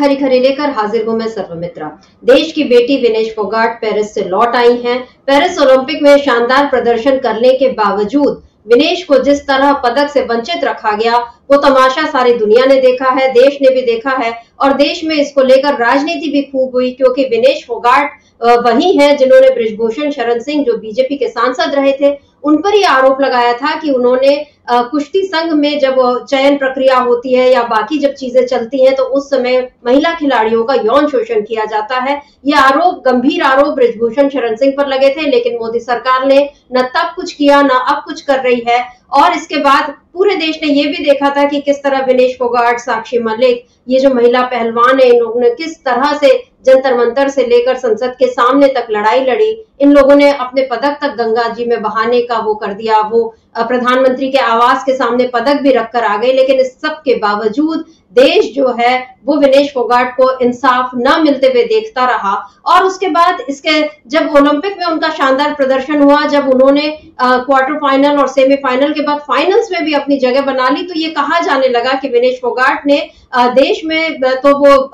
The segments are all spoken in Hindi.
खरी खरी लेकर हाजिर हूँ मैं सर्वमित्रा। देश की बेटी विनेश फोगाट पेरिस से लौट आई हैं। पेरिस ओलंपिक में शानदार प्रदर्शन करने के बावजूद विनेश को जिस तरह पदक से वंचित रखा गया, वो तमाशा सारी दुनिया ने देखा है, देश ने भी देखा है और देश में इसको लेकर राजनीति भी खूब हुई क्योंकि विनेश फोगाट वही हैं जिन्होंने ब्रिजभूषण शरण सिंह, जो बीजेपी के सांसद रहे थे उन पर ही आरोप लगाया था कि उन्होंने कुश्ती संघ में जब चयन प्रक्रिया होती है या बाकी जब चीज़ें चलती हैं तो उस समय महिला खिलाड़ियों का यौन शोषण किया जाता है। ये आरोप, गंभीर आरोप ब्रिजभूषण शरण सिंह पर लगे थे, लेकिन मोदी सरकार ने न तब कुछ किया, न अब कुछ कर रही है। और इसके बाद पूरे देश ने ये भी देखा था कि किस तरह विनेश फोगाट, साक्षी मलिक, ये जो महिला पहलवान है इन लोगों ने किस तरह से जंतर मंतर से लेकर संसद के सामने तक लड़ाई लड़ी। इन लोगों ने अपने पदक तक गंगा जी में बहाने का वो कर दिया। वो प्रधानमंत्री के आवास के सामने पदक भी रखकर आ गए लेकिन इस सब के बावजूद देश जो है वो विनेश फोगाट को इंसाफ न मिलते हुए देखता रहा। और उसके बाद इसके जब ओलंपिक में उनका शानदार प्रदर्शन हुआ जब उन्होंने क्वार्टर फाइनल और सेमीफाइनल के बाद फाइनल्स में भी अपनी जगह बना ली तो ये कहा जाने लगा कि विनेश फोगाट ने आ, देश में तो वो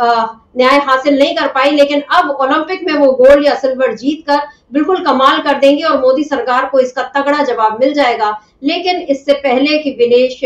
न्याय हासिल नहीं कर पाई लेकिन अब ओलंपिक में वो गोल्ड या सिल्वर जीत कर बिल्कुल कमाल कर देंगे और मोदी सरकार को इसका तगड़ा जवाब मिल जाएगा। लेकिन इससे पहले कि विनेश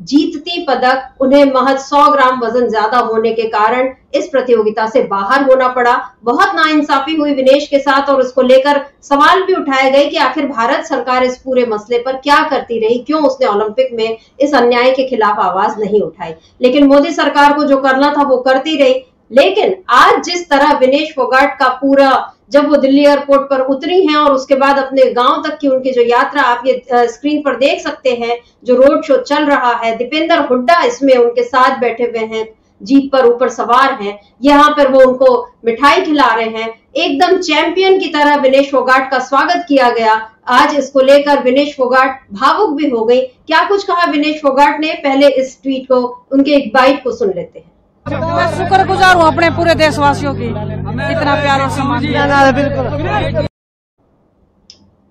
जीतती पदक, उन्हें महज 100 ग्राम वज़न ज़्यादा होने के कारण इस प्रतियोगिता से बाहर होना पड़ा। बहुत नाइंसाफी हुई विनेश के साथ और उसको लेकर सवाल भी उठाए गए कि आखिर भारत सरकार इस पूरे मसले पर क्या करती रही? क्यों उसने ओलंपिक में इस अन्याय के खिलाफ आवाज़ नहीं उठाई? लेकिन मोदी सरकार को जो करना था वो करती रही। लेकिन आज जिस तरह विनेश फोगाट का पूरा, जब वो दिल्ली एयरपोर्ट पर उतरी हैं और उसके बाद अपने गाँव तक की उनकी जो यात्रा आप ये स्क्रीन पर देख सकते हैं, जो रोड शो चल रहा है, दीपेंद्र हुड्डा इसमें उनके साथ बैठे हुए हैं, जीप पर ऊपर सवार हैं, यहाँ पर वो उनको मिठाई खिला रहे हैं। एकदम चैंपियन की तरह विनेश फोगाट का स्वागत किया गया। आज इसको लेकर विनेश फोगाट भावुक भी हो गई। क्या कुछ कहा विनेश फोगाट ने? पहले इस ट्वीट को, उनके एक बाइट को सुन लेते हैं। मैं शुक्र गुजार हूँ अपने पूरे देशवासियों की। इतना प्यार और सम्मान बिल्कुल।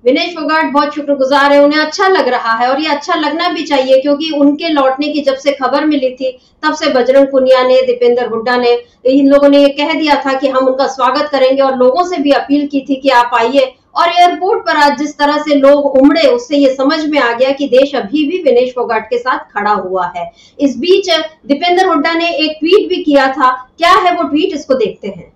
विनेश फोगाट, बहुत शुक्रगुजार है। उन्हें अच्छा लग रहा है और ये अच्छा लगना भी चाहिए क्योंकि उनके लौटने की जब से खबर मिली थी, तब से बजरंग पुनिया ने, दीपेंद्र हुड्डा ने, इन लोगों ने ये कह दिया था कि हम उनका स्वागत करेंगे और लोगों से भी अपील की थी कि आप आइए और एयरपोर्ट पर आज जिस तरह से लोग उमड़े, उससे ये समझ में आ गया कि देश अभी भी विनेश फोगाट के साथ खड़ा हुआ है। इस बीच दीपेंद्र हुड्डा ने एक ट्वीट भी किया था। क्या है वो ट्वीट इसको देखते हैं।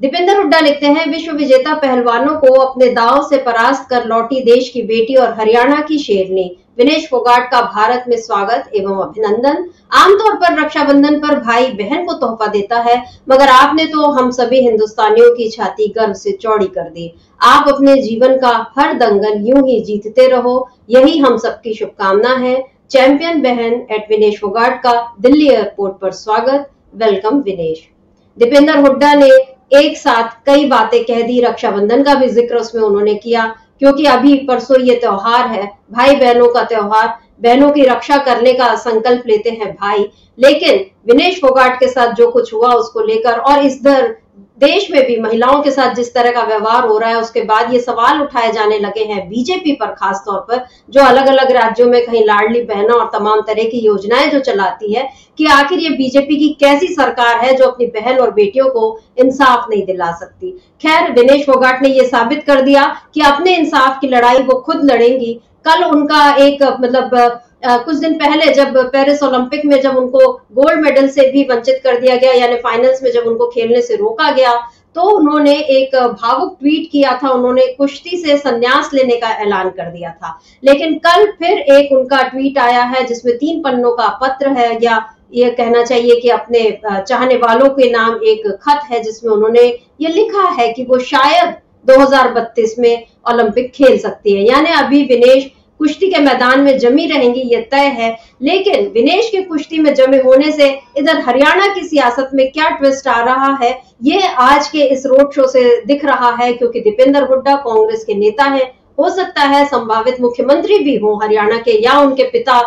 दीपेंद्र हुड्डा लिखते हैं, विश्व विजेता पहलवानों को अपने दाव से परास्त कर लौटी देश की बेटी और हरियाणा की शेरनी। विनेश फोगाट का भारत में स्वागत एवं अभिनंदन। आमतौर पर रक्षाबंधन पर भाई बहन को तोहफा देता है, मगर आपने तो हम सभी हिंदुस्तानियों की छाती गर्व से चौड़ी कर दी। आप अपने जीवन का हर दंगल यूँ ही जीतते रहो, यही हम सबकी शुभकामना है। चैंपियन बहन एट विनेश फोगाट का दिल्ली एयरपोर्ट पर स्वागत। वेलकम विनेश। दीपेंद्र हुड्डा ने एक साथ कई बातें कह दी। रक्षाबंधन का भी ज़िक्र उसमें उन्होंने किया, क्योंकि अभी परसों ये त्योहार है भाई बहनों का त्योहार, बहनों की रक्षा करने का संकल्प लेते हैं भाई। लेकिन विनेश फोगाट के साथ जो कुछ हुआ उसको लेकर और इस दर देश में भी महिलाओं के साथ जिस तरह का व्यवहार हो रहा है, उसके बाद ये सवाल उठाए जाने लगे हैं बीजेपी पर खास तौर पर, जो अलग अलग राज्यों में कहीं लाडली बहना और तमाम तरह की योजनाएँ जो चलाती है, कि आखिर ये बीजेपी की कैसी सरकार है जो अपनी बहन और बेटियों को इंसाफ नहीं दिला सकती? खैर, विनेश फोगाट ने यह साबित कर दिया कि अपने इंसाफ की लड़ाई वो खुद लड़ेंगी। कल उनका एक मतलब कुछ दिन पहले जब पेरिस ओलंपिक में जब उनको गोल्ड मेडल से भी वंचित कर दिया गया, यानी फाइनल्स में जब उनको खेलने से रोका गया तो उन्होंने एक भावुक ट्वीट किया था, उन्होंने कुश्ती से संन्यास लेने का ऐलान कर दिया था। लेकिन कल फिर एक उनका ट्वीट आया है, जिसमें तीन पन्नों का पत्र है, या ये कहना चाहिए कि अपने चाहने वालों के नाम एक खत है, जिसमें उन्होंने ये लिखा है कि वो शायद 2032 में ओलंपिक खेल सकती है। यानी अभी विनेश कुश्ती के मैदान में जमी रहेंगी, ये तय है। लेकिन विनेश के कुश्ती में जमे होने से इधर हरियाणा की सियासत में क्या ट्विस्ट आ रहा है, ये आज के इस रोड शो से दिख रहा है, क्योंकि दीपेंद्र हुड्डा कांग्रेस के नेता है। हो सकता है संभावित मुख्यमंत्री भी हो हरियाणा के, या उनके पिता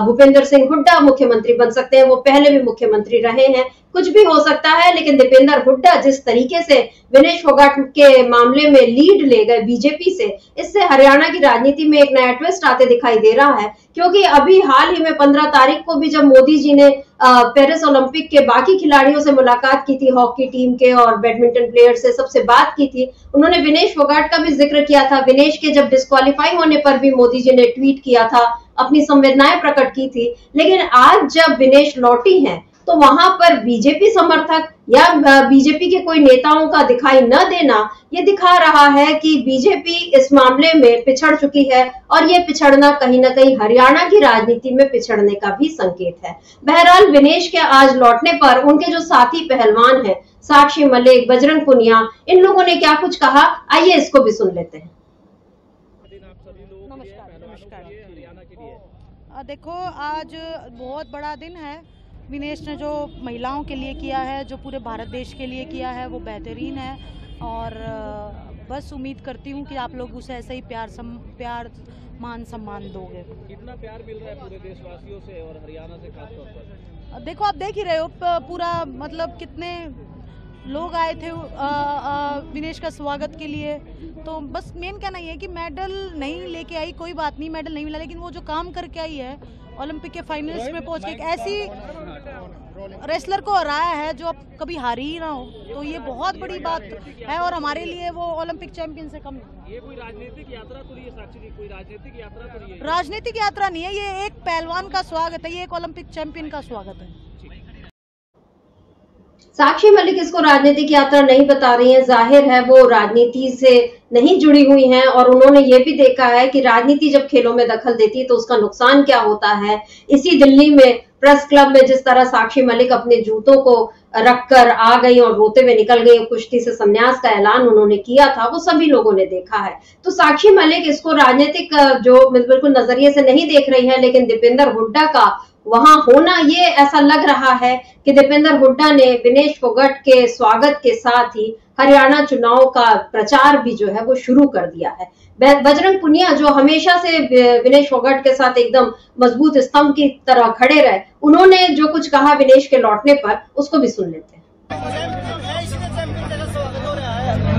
भूपेंद्र सिंह हुड्डा मुख्यमंत्री बन सकते हैं। वो पहले भी मुख्यमंत्री रहे हैं। कुछ भी हो सकता है, लेकिन दीपेंद्र हुड्डा जिस तरीके से विनेश फोगाट के मामले में लीड ले गए बीजेपी से, इससे हरियाणा की राजनीति में एक नया ट्विस्ट आते दिखाई दे रहा है। क्योंकि अभी हाल ही में पंद्रह तारीख को भी जब मोदी जी ने पेरिस ओलंपिक के बाकी खिलाड़ियों से मुलाकात की थी हॉकी टीम के और बैडमिंटन प्लेयर से सबसे बात की थी, उन्होंने विनेश फोगाट का भी ज़िक्र किया था। विनेश के जब डिस्कालीफाई होने पर भी मोदी जी ने ट्वीट किया था, अपनी संवेदनाएँ प्रकट की थी। लेकिन आज जब विनेश लौटी हैं तो वहाँ पर बीजेपी समर्थक या बीजेपी के कोई नेताओं का दिखाई न देना, ये दिखा रहा है कि बीजेपी इस मामले में पिछड़ चुकी है और ये पिछड़ना कहीं ना कहीं हरियाणा की राजनीति में पिछड़ने का भी संकेत है। बहरहाल, विनेश के आज लौटने पर उनके जो साथी पहलवान हैं, साक्षी मलिक, बजरंग पुनिया, इन लोगों ने क्या कुछ कहा? आइए इसको भी सुन लेते हैं। देखो, आज बहुत बड़ा दिन है। विनेश ने जो महिलाओं के लिए किया है जो पूरे भारत देश के लिए किया है वो बेहतरीन है। और बस उम्मीद करती हूँ कि आप लोग उसे ऐसे ही प्यार सम प्यार मान सम्मान दोगे। कितना प्यार मिल रहा है पूरे देशवासियों से और हरियाणा से खासतौर पर? देखो आप देख ही रहे हो पूरा मतलब कितने लोग आए थे विनेश का स्वागत के लिए। तो बस मेन कहना ये है कि मेडल नहीं लेके आई कोई बात नहीं मेडल नहीं मिला लेकिन वो जो काम करके आई है ओलंपिक के फाइनल्स में पहुँच के एक ऐसी रेसलर को हराया है जो अब कभी हारी ही ना हो तो ये बहुत बड़ी बात है और हमारे लिए वो ओलंपिक चैंपियन से कम ये कोई राजनीतिक यात्रा तो नहीं है साक्षी जी कोई राजनीतिक यात्रा तो नहीं है। राजनीतिक यात्रा नहीं है ये एक पहलवान का स्वागत है ये एक ओलंपिक चैंपियन का स्वागत है। साक्षी मलिक इसको राजनीतिक यात्रा नहीं बता रही है ज़ाहिर है वो राजनीति से नहीं जुड़ी हुई हैं और उन्होंने ये भी देखा है कि राजनीति जब खेलों में दखल देती है तो उसका नुकसान क्या होता है? इसी दिल्ली में प्रेस क्लब में जिस तरह साक्षी मलिक अपने जूतों को रखकर आ गई और रोते हुए निकल गई, कुश्ती से संन्यास का ऐलान उन्होंने किया था, वो सभी लोगों ने देखा है। तो साक्षी मलिक इसको राजनीतिक जो बिल्कुल नज़रिए से नहीं देख रही है, लेकिन दीपेंद्र हुड्डा का वहाँ होना, ये ऐसा लग रहा है कि दीपेंद्र हुड्डा ने विनेश फोगट के स्वागत के साथ ही हरियाणा चुनाव का प्रचार भी जो है वो शुरू कर दिया है। बजरंग पुनिया जो हमेशा से विनेश फोगट के साथ एकदम मज़बूत स्तंभ की तरह खड़े रहे, उन्होंने जो कुछ कहा विनेश के लौटने पर, उसको भी सुन लेते हैं।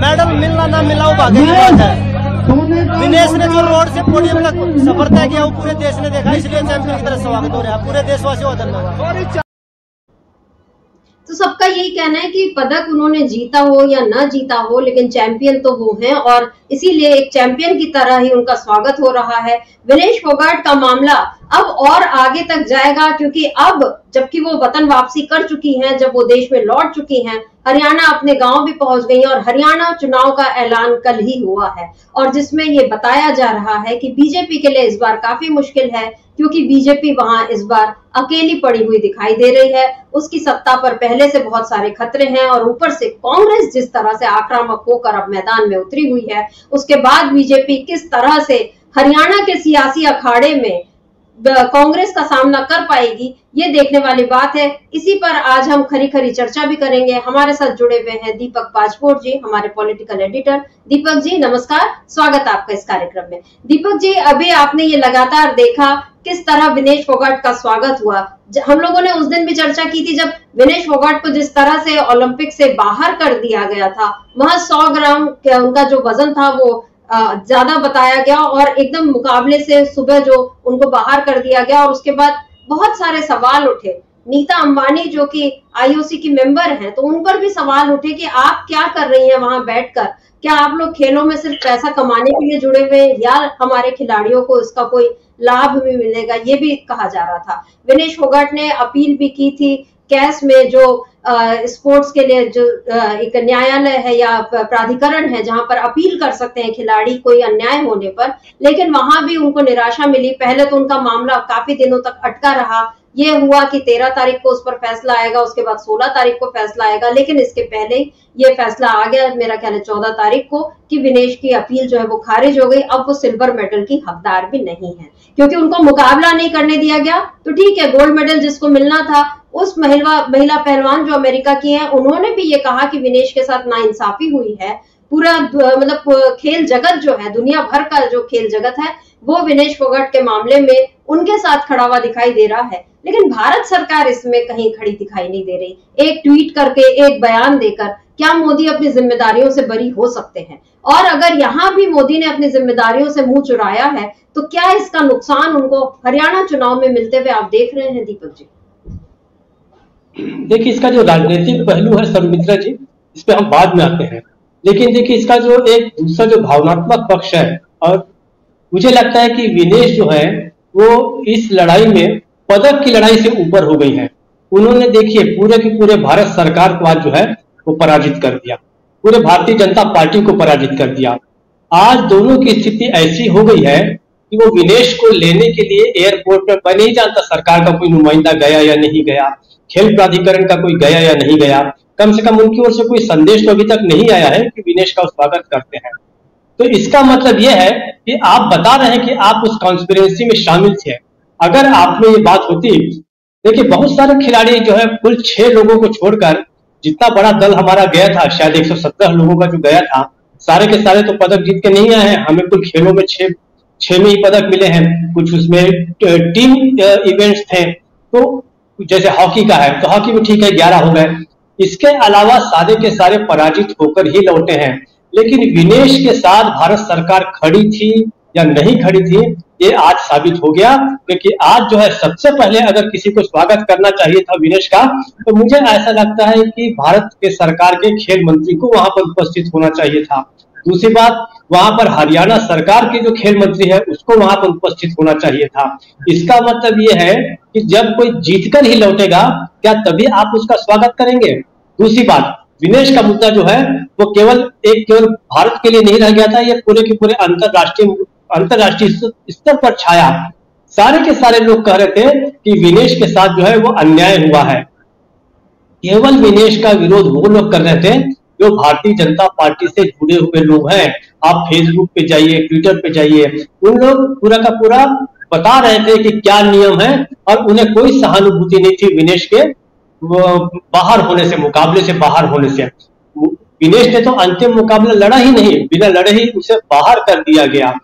मैडम, मिलना ना मिला विनेश ने जो रोड से पोडियम तक सफ़र तय किया, वो पूरे देश ने देखा, इसलिए चैंपियन की तरह स्वागत हो रहा है। पूरे देशवासियों का धन्यवाद। तो सबका यही कहना है कि पदक उन्होंने जीता हो या ना जीता हो, लेकिन चैंपियन तो वो हैं और इसीलिए एक चैंपियन की तरह ही उनका स्वागत हो रहा है। विनेश फोगाट का मामला अब और आगे तक जाएगा, क्योंकि अब जबकि वो वतन वापसी कर चुकी हैं, जब वो देश में लौट चुकी हैं। हरियाणा अपने गाँव भी पहुँच गई और हरियाणा चुनाव का ऐलान कल ही हुआ है। और जिसमें ये बताया जा रहा है कि बीजेपी के लिए इस बार काफ़ी मुश्किल है, क्योंकि बीजेपी वहाँ इस बार अकेली पड़ी हुई दिखाई दे रही है। उसकी सत्ता पर पहले से बहुत सारे खतरे हैं और ऊपर से कांग्रेस जिस तरह से आक्रामक होकर अब मैदान में उतरी हुई है, उसके बाद बीजेपी किस तरह से हरियाणा के सियासी अखाड़े में कांग्रेस का सामना कर पाएगी, ये देखने वाली बात है। इसी पर आज हम खरी खरी चर्चा भी करेंगे। हमारे साथ जुड़े हुए हैं दीपक पाजपोर जी, हमारे पॉलिटिकल एडिटर दीपक जी, नमस्कार। स्वागत आपका इस कार्यक्रम में। दीपक जी, अभी आपने ये लगातार देखा किस तरह विनेश फोगाट का स्वागत हुआ। हम लोगों ने उस दिन भी चर्चा की थी जब विनेश फोगाट को जिस तरह से ओलंपिक से बाहर कर दिया गया था, वह सौ ग्राम उनका जो वज़न था वो ज़्यादा बताया गया और एकदम मुकाबले से सुबह जो उनको बाहर कर दिया गया और उसके बाद बहुत सारे सवाल उठे। नीता अंबानी जो कि आईओसी की मेंबर हैं तो उन पर भी सवाल उठे कि आप क्या कर रही हैं वहाँ बैठकर? क्या आप लोग खेलों में सिर्फ़ पैसा कमाने के लिए जुड़े हुए या हमारे खिलाड़ियों को इसका कोई लाभ भी मिलेगा? ये भी कहा जा रहा था। विनेश फोगाट ने अपील भी की थी कैश में जो स्पोर्ट्स के लिए जो एक न्यायालय है या प्राधिकरण है जहाँ पर अपील कर सकते हैं खिलाड़ी कोई अन्याय होने पर, लेकिन वहाँ भी उनको निराशा मिली। पहले तो उनका मामला काफ़ी दिनों तक अटका रहा। ये हुआ कि तेरह तारीख को उस पर फैसला आएगा, उसके बाद सोलह तारीख को फैसला आएगा, लेकिन इसके पहले ये फैसला आ गया, मेरा ख्याल है चौदह तारीख को, कि विनेश की अपील जो है वो खारिज हो गई। अब वो सिल्वर मेडल की हकदार भी नहीं है, क्योंकि उनको मुकाबला नहीं करने दिया गया। तो ठीक है, गोल्ड मेडल जिसको मिलना था उस महिला महिला पहलवान जो अमेरिका की है, उन्होंने भी ये कहा कि विनेश के साथ नाइंसाफी हुई है। पूरा मतलब खेल जगत जो है, दुनिया भर का जो खेल जगत है, वो विनेश फोगट के मामले में उनके साथ खड़ा हुआ दिखाई दे रहा है। लेकिन भारत सरकार इसमें कहीं खड़ी दिखाई नहीं दे रही। एक ट्वीट करके, एक बयान देकर, क्या मोदी अपनी जिम्मेदारियों से बरी हो सकते हैं? और अगर यहाँ भी मोदी ने अपनी जिम्मेदारियों से मुँह चुराया है तो क्या इसका नुकसान उनको हरियाणा चुनाव में मिलते हुए आप देख रहे हैं, दीपक जी? देखिए, इसका जो राजनीतिक पहलू है सर्वमित्रा जी, इस पे हम बाद में आते हैं। लेकिन देखिए, इसका जो एक दूसरा जो भावनात्मक पक्ष है, और मुझे लगता है कि विनेश जो है, वो इस लड़ाई में पदक की लड़ाई से ऊपर हो गई है। उन्होंने देखिए, पूरे के पूरे भारत सरकार को आज जो है, वो पराजित कर दिया। पूरे भारतीय जनता पार्टी को पराजित कर दिया। आज दोनों की स्थिति ऐसी हो गई है कि वो विनेश को लेने के लिए एयरपोर्ट पर मैं नहीं जानता सरकार का कोई नुमाइंदा गया या नहीं गया? खेल प्राधिकरण का कोई गया या नहीं गया? कम से कम उनकी ओर से कोई संदेश तो अभी तक नहीं आया है कि विनेश का स्वागत करते हैं। तो इसका मतलब यह है कि आप बता रहे हैं कि आप उस कॉन्स्पिरेंसी में शामिल थे। अगर आप में ये बात होती, देखिए बहुत सारे खिलाड़ी जो है, कुल छह लोगों को छोड़कर जितना बड़ा दल हमारा गया था, शायद 117 लोगों का जो गया था, सारे के सारे तो पदक जीत के नहीं आए हैं। हमें कुल खेलों में छह छह में ही पदक मिले हैं। कुछ उसमें टीम इवेंट्स थे। तो जैसे हॉकी का है तो हॉकी में ठीक है, ग्यारह हो गए। इसके अलावा सारे के सारे पराजित होकर ही लौटे हैं। लेकिन विनेश के साथ भारत सरकार खड़ी थी या नहीं खड़ी थी, ये आज साबित हो गया, क्योंकि आज जो है, सबसे पहले अगर किसी को स्वागत करना चाहिए था विनेश का तो मुझे ऐसा लगता है कि भारत के सरकार के खेल मंत्री को वहाँ पर उपस्थित होना चाहिए था। दूसरी बात, वहाँ पर हरियाणा सरकार के जो खेल मंत्री है, उसको वहाँ पर उपस्थित होना चाहिए था। इसका मतलब ये है कि जब कोई जीतकर ही लौटेगा, क्या तभी आप उसका स्वागत करेंगे? दूसरी बात, विनेश का मुद्दा जो है, वो केवल, एक केवल भारत के लिए नहीं रह गया था, ये पूरे के पूरे अंतरराष्ट्रीय अंतरराष्ट्रीय स्तर पर छाया। सारे के सारे लोग कह रहे थे कि विनेश के साथ जो है, वो अन्याय हुआ है। केवल विनेश का विरोध वो लोग कर रहे थे जो भारतीय जनता पार्टी से जुड़े हुए लोग हैं, आप फेसबुक पे जाइए ट्विटर पे जाइए, उन लोग पूरा का पूरा बता रहे थे कि क्या नियम है और उन्हें कोई सहानुभूति नहीं थी विनेश के बाहर होने से, मुकाबले से बाहर होने से। विनेश ने तो अंतिम मुकाबला लड़ा ही नहीं, बिना लड़े ही उसे बाहर कर दिया गया।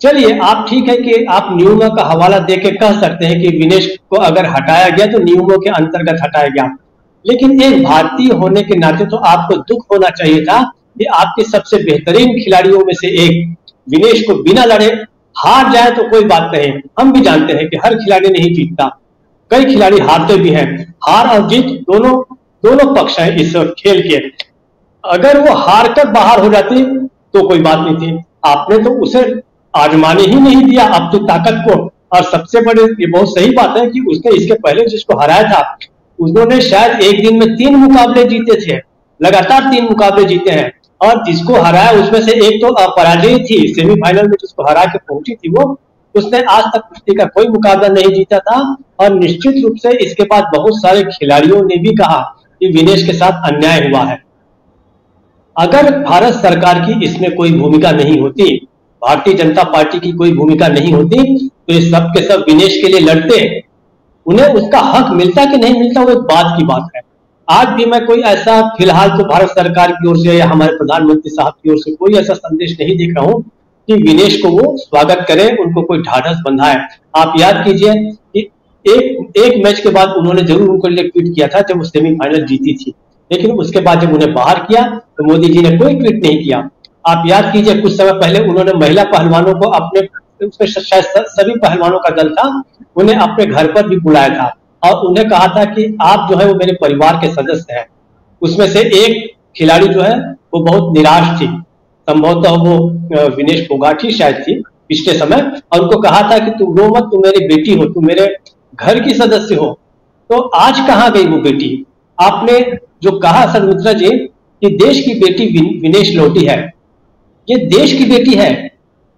चलिए, आप ठीक है कि आप नियमों का हवाला दे के कह सकते हैं कि विनेश को अगर हटाया गया तो नियमों के अंतर्गत हटाया गया। लेकिन एक भारतीय होने के नाते तो आपको दुख होना चाहिए था कि आपके सबसे बेहतरीन खिलाड़ियों में से एक विनेश को बिना लड़े हार जाए तो कोई बात नहीं। हम भी जानते हैं कि हर खिलाड़ी नहीं जीतता। कई खिलाड़ी हारते भी हैं। हार और जीत दोनों दोनों पक्ष हैं इस खेल के। अगर वो हार कर बाहर हो जाती तो कोई बात नहीं थी। आपने तो उसे आजमाने ही नहीं दिया। अपनी ताकत को। और सबसे बड़े, ये बहुत सही बात है कि उसने इसके पहले जिसको हराया था उन्होंने शायद एक दिन में तीन मुकाबले जीते थे, लगातार तीन मुकाबले जीते हैं। और जिसको हराया, उसमें से एक तो पराजय थी सेमीफाइनल में जिसको हरा के पहुँची थी वो, उसने आज तक कुश्ती का कोई मुकाबला नहीं जीता था। और निश्चित रूप से इसके बाद बहुत सारे खिलाड़ियों ने भी कहा कि विनेश के साथ अन्याय हुआ है। अगर भारत सरकार की इसमें कोई भूमिका नहीं होती, भारतीय जनता पार्टी की कोई भूमिका नहीं होती तो ये सब के सब विनेश के लिए लड़ते उन्हें उसका हक मिलता कि नहीं मिलता, वो एक बात की बात है। आज भी मैं कोई ऐसा, फ़िलहाल तो भारत सरकार की ओर से या हमारे प्रधानमंत्री साहब की ओर से कोई ऐसा संदेश नहीं देख रहा हूँ कि विनेश को वो स्वागत करें, उनको कोई ढाढ़स बंधाए। आप याद कीजिए कि एक एक मैच के बाद उन्होंने ज़रूर उनको लिए ट्वीट किया था जब वो सेमीफाइनल जीती थी। लेकिन उसके बाद जब उन्हें बाहर किया तो मोदी जी ने कोई ट्वीट नहीं किया। आप याद कीजिए, कुछ समय पहले उन्होंने महिला पहलवानों को अपने उसमें सभी पहलवानों का दल था, उन्हें अपने घर पर भी बुलाया था और उन्हें कहा था कि आप जो है वो मेरे परिवार के सदस्य हैं। उसमें से एक खिलाड़ी जो है, वो बहुत निराश थी। संभवतः वो विनेश फोगाटी शायद थी पिछले समय और उनको कहा था कि तुम रो मत तुम मेरी बेटी हो तुम मेरे घर की सदस्य हो। तो आज कहाँ गई वो बेटी? आपने जो कहा सर जी कि देश की बेटी विनेश लोटी है। ये देश की बेटी है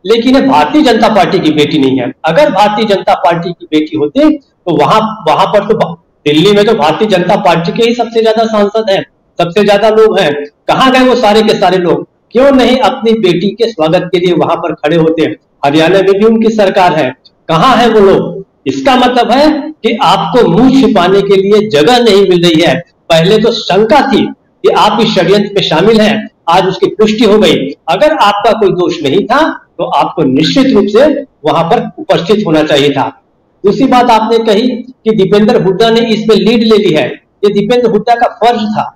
लेकिन ये भारतीय जनता पार्टी की बेटी नहीं है। अगर भारतीय जनता पार्टी की बेटी होती तो वहाँ वहाँ पर तो दिल्ली में तो भारतीय जनता पार्टी के ही सबसे ज़्यादा सांसद हैं, सबसे ज़्यादा लोग हैं। कहाँ गए वो सारे के सारे लोग? क्यों नहीं अपनी बेटी के स्वागत के लिए वहाँ पर खड़े होते? हैं हरियाणा में भी उनकी सरकार है। कहाँ है वो लोग? इसका मतलब है कि आपको मुँह छिपाने के लिए जगह नहीं मिल रही है। पहले तो शंका थी कि आप इस षड्यंत्र में शामिल हैं, आज उसकी पुष्टि हो गई। अगर आपका कोई दोष नहीं था तो आपको निश्चित रूप से वहाँ पर उपस्थित होना चाहिए था। दूसरी बात आपने कही कि दीपेंद्र हुड्डा ने इसमें लीड ले ली है। ये दीपेंद्र हुड्डा का फ़र्ज़ था।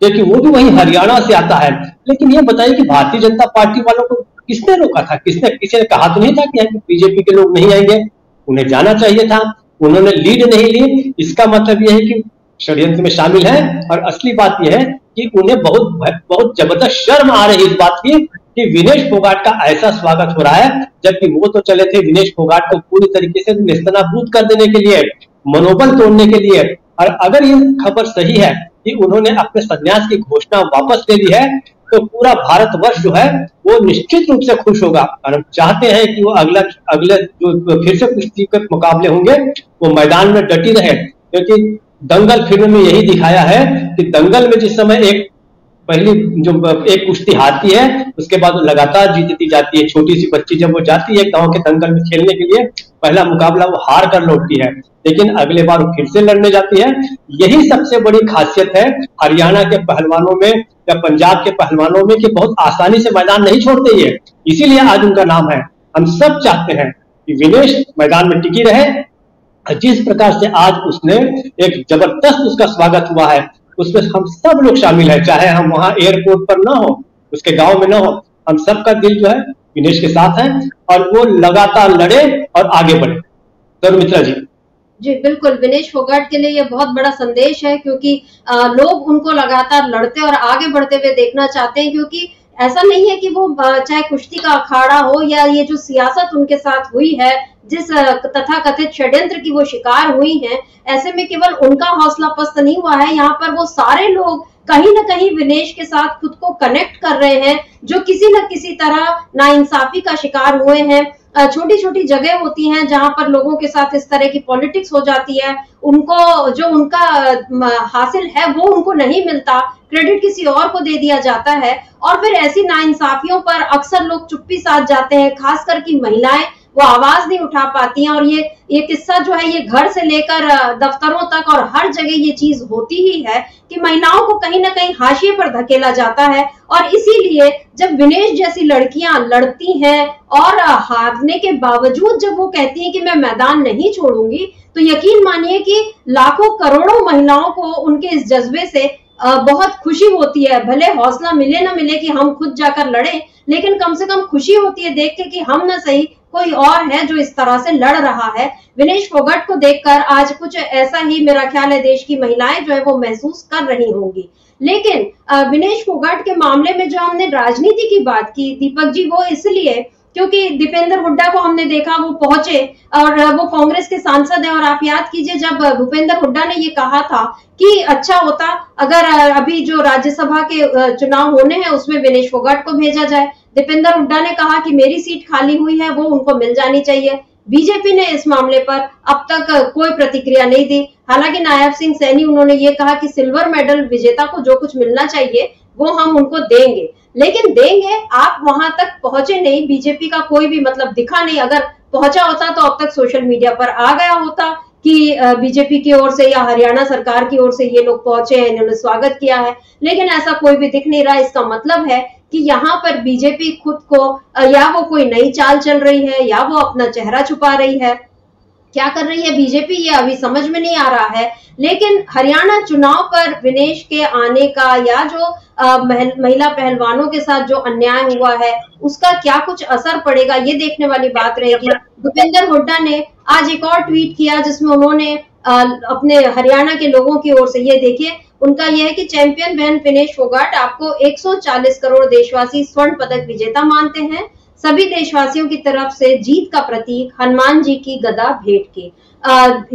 क्योंकि वो भी वही हरियाणा से आता है। लेकिन ये बताइए कि भारतीय जनता पार्टी वालों को किसने रोका था? किसने, किसी ने कहा तो नहीं था कि बीजेपी के लोग नहीं आएँगे? उन्हें जाना चाहिए था। उन्होंने लीड नहीं ली। इसका मतलब यह है कि षड्यंत्र में शामिल है। और असली बात यह है कि उन्हें बहुत बहुत ज़बरदस्त शर्म आ रही इस बात की कि विनेश फोगाट का ऐसा स्वागत हो रहा है, जबकि वो तो चले थे विनेश फोगाट को पूरी तरीके से निस्तनाबूद कर देने के लिए, मनोबल तोड़ने के लिए। और अगर ये खबर सही है कि उन्होंने अपने संन्यास की घोषणा वापस ले ली है तो पूरा भारतवर्ष जो है, वो निश्चित रूप से खुश होगा। और हम चाहते हैं कि वो अगला, अगले जो फिर से कुश्ती के मुकाबले होंगे, वो मैदान में डटी रहे। क्योंकि दंगल फ़िल्म में यही दिखाया है कि दंगल में जिस समय एक पहली जो एक कुश्ती हारती है, उसके बाद लगातार जीतती जाती है छोटी सी बच्ची जब वो जाती है गाँव के दंगल में खेलने के लिए, पहला मुकाबला वो हार कर लौटती है, लेकिन अगले बार फिर से लड़ने जाती है। यही सबसे बड़ी खासियत है हरियाणा के पहलवानों में या पंजाब के पहलवानों में कि बहुत आसानी से मैदान नहीं छोड़ते ये, इसीलिए आज उनका नाम है। हम सब चाहते हैं कि विनेश मैदान में टिकी रहे। जिस प्रकार से आज उसने एक ज़बरदस्त उसका स्वागत हुआ है उसमें हम सब लोग शामिल है चाहे हम वहाँ एयरपोर्ट पर ना हो उसके गाँव में ना हो हम सबका दिल जो है विनेश के साथ है और वो लगातार लड़े और आगे बढ़े। तरुण मित्रा जी। जी बिल्कुल विनेश फोगाट के लिए यह बहुत बड़ा संदेश है क्योंकि आ, लोग उनको लगातार लड़ते और आगे बढ़ते हुए देखना चाहते हैं क्योंकि ऐसा नहीं है कि वो चाहे कुश्ती का अखाड़ा हो या ये जो सियासत उनके साथ हुई है, जिस तथा कथित षड्यंत्र की वो शिकार हुई हैं, ऐसे में केवल उनका हौसला पस्त नहीं हुआ है। यहाँ पर वो सारे लोग कहीं ना कहीं विनेश के साथ खुद को कनेक्ट कर रहे हैं, जो किसी न किसी तरह ना इंसाफी का शिकार हुए हैं। छोटी छोटी जगह होती हैं जहाँ पर लोगों के साथ इस तरह की पॉलिटिक्स हो जाती है। उनको, जो उनका हासिल है, वो उनको नहीं मिलता। क्रेडिट किसी और को दे दिया जाता है। और फिर ऐसी नाइंसाफियों पर अक्सर लोग चुप्पी साथ जाते हैं, खासकर की महिलाएँ। वो आवाज़ नहीं उठा पाती हैं और ये ये किस्सा जो है ये घर से लेकर दफ्तरों तक और हर जगह ये चीज़ होती ही है कि महिलाओं को कहीं ना कहीं हाशिए पर धकेला जाता है और इसीलिए जब विनेश जैसी लड़कियाँ लड़ती हैं और हारने के बावजूद जब वो कहती हैं कि मैं मैदान नहीं छोड़ूँगी तो यकीन मानिए कि लाखों करोड़ों महिलाओं को उनके इस जज्बे से बहुत खुशी होती है। भले हौसला मिले ना मिले कि हम खुद जाकर लड़े, लेकिन कम से कम खुशी होती है देख के कि हम ना सही कोई और है जो इस तरह से लड़ रहा है? विनेश फोगट को देखकर आज कुछ ऐसा ही मेरा ख्याल है, देश की महिलाएँ जो है वो महसूस कर रही होंगी। लेकिन विनेश फोगट के मामले में जो हमने राजनीति की बात की, दीपक जी वो इसलिए, क्योंकि दीपेंद्र हुड्डा को हमने देखा, वो पहुँचे और वो कांग्रेस के सांसद हैं और आप याद कीजिए, जब भूपेंद्र हुड्डा ने ये कहा था कि अच्छा होता, अगर अभी जो राज्यसभा के चुनाव होने हैं, उसमें विनेश फोगाट को भेजा जाए दीपेंद्र हुड्डा ने कहा कि मेरी सीट खाली हुई है, वो उनको मिल जानी चाहिए। बीजेपी ने इस मामले पर अब तक कोई प्रतिक्रिया नहीं दी। हालाँकि नायब सिंह सैनी, उन्होंने ये कहा कि सिल्वर मेडल विजेता को जो कुछ मिलना चाहिए, वो हम उनको देंगे। लेकिन देंगे, आप वहाँ तक पहुँचे नहीं, बीजेपी का कोई भी मतलब दिखा नहीं। अगर पहुँचा होता तो अब तक सोशल मीडिया पर आ गया होता कि बीजेपी की ओर से या हरियाणा सरकार की ओर से ये लोग पहुँचे हैं इन्होंने स्वागत किया है। लेकिन ऐसा कोई भी दिख नहीं रहा। इसका मतलब है कि यहाँ पर बीजेपी खुद को या वो कोई नई चाल चल रही है, या वो अपना चेहरा छुपा रही है। क्या कर रही है बीजेपी ये अभी समझ में नहीं आ रहा है। लेकिन हरियाणा चुनाव पर विनेश के आने का, या जो महिला पहलवानों के साथ जो अन्याय हुआ है, उसका क्या कुछ असर पड़ेगा? ये देखने वाली बात रहेगी भूपेंद्र हुड्डा ने आज एक और ट्वीट किया, जिसमें उन्होंने अपने हरियाणा के लोगों की ओर से ये देखिए उनका यह है कि चैंपियन बहन विनेश फोगाट आपको 140 करोड़ देशवासी स्वर्ण पदक विजेता मानते हैं। सभी देशवासियों की तरफ़ से जीत का प्रतीक हनुमान जी की गदा भेंट की।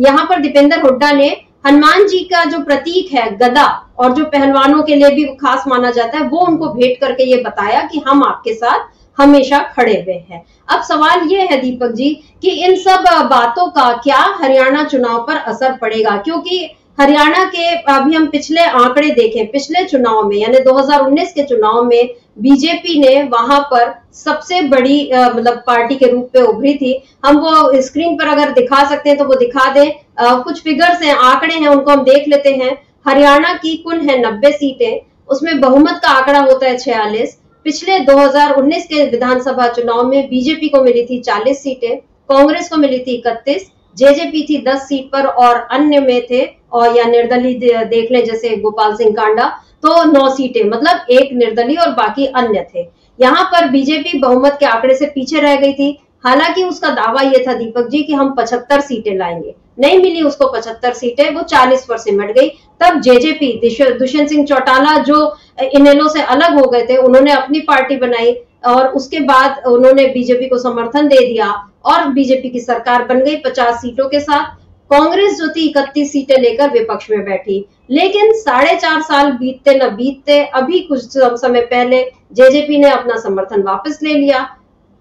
यहाँ पर दीपेंद्र हुड्डा ने हनुमान जी का जो प्रतीक है गदा और जो पहलवानों के लिए भी खास माना जाता है, वो उनको भेंट करके ये बताया कि हम आपके साथ हमेशा खड़े हुए हैं। अब सवाल ये है दीपक जी कि इन सब बातों का क्या हरियाणा चुनाव पर असर पड़ेगा? क्योंकि हरियाणा के अभी हम पिछले आंकड़े देखें। पिछले चुनाव में, यानी 2019 के चुनाव में बीजेपी ने वहाँ पर सबसे बड़ी मतलब पार्टी के रूप में उभरी थी। हम वो स्क्रीन पर अगर दिखा सकते हैं तो वो दिखा दें। कुछ फिगर्स हैं, आंकड़े हैं, उनको हम देख लेते हैं। हरियाणा की कुल है नब्बे सीटें, उसमें बहुमत का आंकड़ा होता है छियालीस। पिछले 2019 के विधानसभा चुनाव में बीजेपी को मिली थी 40 सीटें, कांग्रेस को मिली थी इकतीस। जेजेपी थी दस सीट पर और अन्य में थे, और या निर्दलीय देख ले जैसे गोपाल सिंह कांडा तो नौ सीटें मतलब एक निर्दलीय और बाकी अन्य थे। यहाँ पर बीजेपी बहुमत के आंकड़े से पीछे रह गई थी। हालाँकि उसका दावा यह था दीपक जी कि हम 75 सीटें लाएँगे। नहीं मिली उसको 75 सीटें, वो 40 पर सिमट गई। तब जेजेपी दुष्यंत सिंह चौटाला जो इनेलो से अलग हो गए थे, उन्होंने अपनी पार्टी बनाई। और उसके बाद उन्होंने बीजेपी को समर्थन दे दिया और बीजेपी की सरकार बन गई 50 सीटों के साथ। कांग्रेस जो थी, इकतीस सीटें लेकर विपक्ष में बैठी। लेकिन साढ़े चार साल बीतते न बीतते, अभी कुछ समय पहले जेजेपी ने अपना समर्थन वापस ले लिया।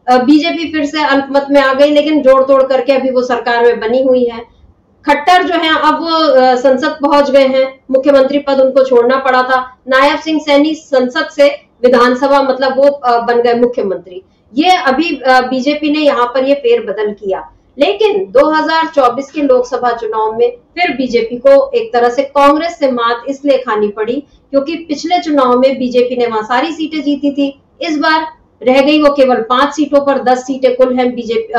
बीजेपी फिर से अल्पमत में आ गई, लेकिन जोड़ तोड़ करके अभी वो सरकार में बनी हुई है। खट्टर जो है, अब संसद पहुँच गए हैं। मुख्यमंत्री पद उनको छोड़ना पड़ा था। नायब सिंह सैनी संसद से विधानसभा मतलब वो बन गए मुख्यमंत्री। ये अभी बीजेपी ने यहाँ पर ये फेर बदल किया। लेकिन 2024 के लोकसभा चुनाव में फिर बीजेपी को एक तरह से कांग्रेस से मात इसलिए खानी पड़ी क्योंकि पिछले चुनाव में बीजेपी ने वहाँ सारी सीटें जीती थी। इस बार रह गई वो केवल पाँच सीटों पर, दस सीटें कुल हैं बीजेपी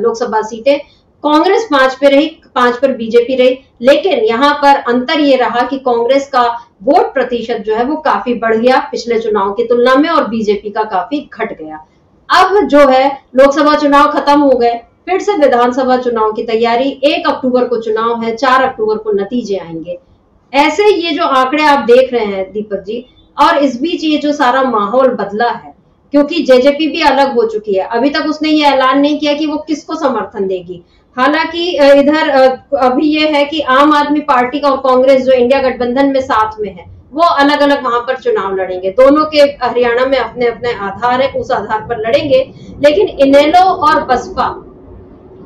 लोकसभा सीटें। कांग्रेस पाँच पे रही, पाँच पर बीजेपी रही, लेकिन यहाँ पर अंतर ये रहा कि कांग्रेस का वोट प्रतिशत जो है वो काफ़ी बढ़ गया पिछले चुनाव की तुलना में और बीजेपी का काफ़ी घट गया। अब जो है, लोकसभा चुनाव खत्म हो गए, फिर से विधानसभा चुनाव की तैयारी, एक अक्टूबर को चुनाव है, चार अक्टूबर को नतीजे आएँगे। ऐसे ये जो आंकड़े आप देख रहे हैं, दीपक जी, और इस बीच ये जो सारा माहौल बदला है, क्योंकि जेजेपी भी अलग हो चुकी है। अभी तक उसने ये ऐलान नहीं किया कि वो किसको समर्थन देगी। हालाँकि इधर अभी ये है कि आम आदमी पार्टी का और कांग्रेस जो इंडिया गठबंधन में साथ में है, वो अलग अलग वहाँ पर चुनाव लड़ेंगे। दोनों के हरियाणा में अपने अपने आधार है, उस आधार पर लड़ेंगे, लेकिन इनेलो और बसपा,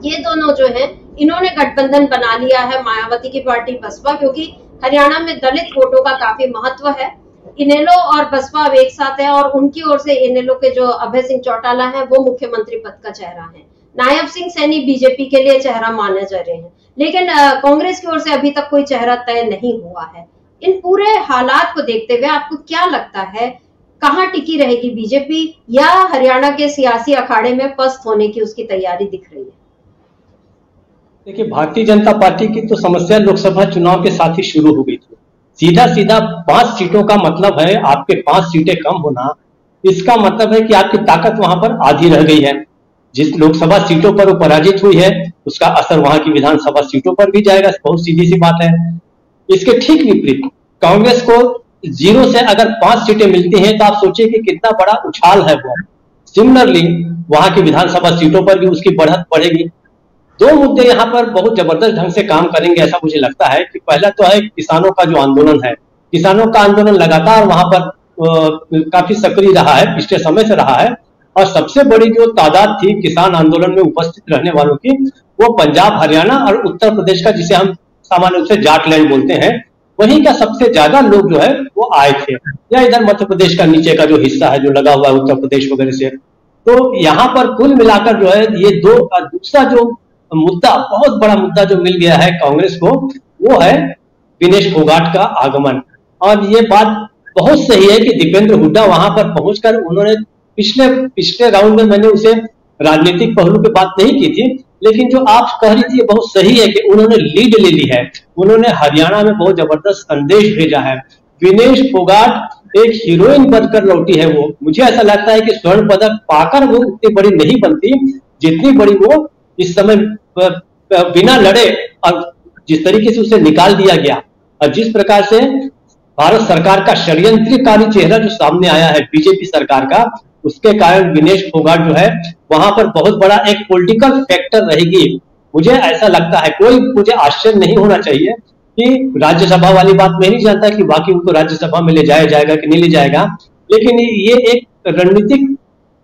ये दोनों जो है, इन्होंने गठबंधन बना लिया है मायावती की पार्टी बसपा, क्योंकि हरियाणा में दलित वोटों का काफ़ी महत्व है। इनेलो और बसपा अब एक साथ है और उनकी ओर से इनेलो के जो अभय सिंह चौटाला है, वो मुख्यमंत्री पद का चेहरा है। नायब सिंह सैनी बीजेपी के लिए चेहरा माने जा रहे हैं। लेकिन कांग्रेस की ओर से अभी तक कोई चेहरा तय नहीं हुआ है। इन पूरे हालात को देखते हुए आपको क्या लगता है, कहाँ टिकी रहेगी बीजेपी या हरियाणा के सियासी अखाड़े में पस्त होने की उसकी तैयारी दिख रही है? देखिए, भारतीय जनता पार्टी की तो समस्या लोकसभा चुनाव के साथ ही शुरू हो गई थी। सीधा सीधा पाँच सीटों का मतलब है, आपके पाँच सीटें कम होना। इसका मतलब है कि आपकी ताकत वहाँ पर आधी रह गई है। जिस लोकसभा सीटों पर वो पराजित हुई है, उसका असर वहाँ की विधानसभा सीटों पर भी जाएगा, बहुत सीधी सी बात है। इसके ठीक विपरीत, कांग्रेस को ज़ीरो से अगर पाँच सीटें मिलती हैं तो आप सोचिए कि कितना बड़ा उछाल है वो। सिमिलरली, वहाँ की विधानसभा सीटों पर भी उसकी बढ़त बढ़ेगी। दो मुद्दे यहाँ पर बहुत ज़बरदस्त ढंग से काम करेंगे, ऐसा मुझे लगता है कि पहला तो है किसानों का जो आंदोलन है। किसानों का आंदोलन लगातार वहाँ पर काफ़ी सक्रिय रहा है, पिछले समय से रहा है। और सबसे बड़ी जो तादाद थी किसान आंदोलन में उपस्थित रहने वालों की, वो पंजाब, हरियाणा और उत्तर प्रदेश का, जिसे हम सामान्य रूप से जाटलैंड बोलते हैं, वहीं का सबसे ज़्यादा लोग जो है, वो आए थे। या इधर मध्य प्रदेश का नीचे का जो हिस्सा है, जो लगा हुआ है उत्तर प्रदेश वगैरह से। तो यहाँ पर कुल मिलाकर जो है, ये दो दूसरा जो मुद्दा, बहुत बड़ा मुद्दा जो मिल गया है कांग्रेस को, वो है विनेश फोगाट का आगमन। और ये बात बहुत सही है कि दीपेंद्र हुड्डा वहाँ पर पहुंचकर उन्होंने पिछले पिछले राउंड में मैंने उसे राजनीतिक पहलू पे बात नहीं की थी, लेकिन जो आप कह रही थी बहुत सही है कि उन्होंने लीड ले ली है। उन्होंने हरियाणा में बहुत ज़बरदस्त संदेश भेजा है। विनेश फोगाट एक हीरोइन बनकर लौटी है वो। मुझे ऐसा लगता है कि स्वर्ण पदक पाकर वो उतनी बड़ी नहीं बनती, जितनी बड़ी वो इस समय बिना लड़े और जिस तरीके से उसे निकाल दिया गया। और जिस प्रकार से भारत सरकार का षड्यंत्रकारी चेहरा जो सामने आया है, बीजेपी सरकार का उसके कारण विनेश फोगाट जो है, वहाँ पर बहुत बड़ा एक पॉलिटिकल फैक्टर रहेगी। मुझे ऐसा लगता है, कोई मुझे आश्चर्य नहीं होना चाहिए कि राज्यसभा वाली बात मैं नहीं जानता कि बाकी उनको राज्यसभा में ले जाया जाएगा कि नहीं ले जाएगा। लेकिन ये एक रणनीतिक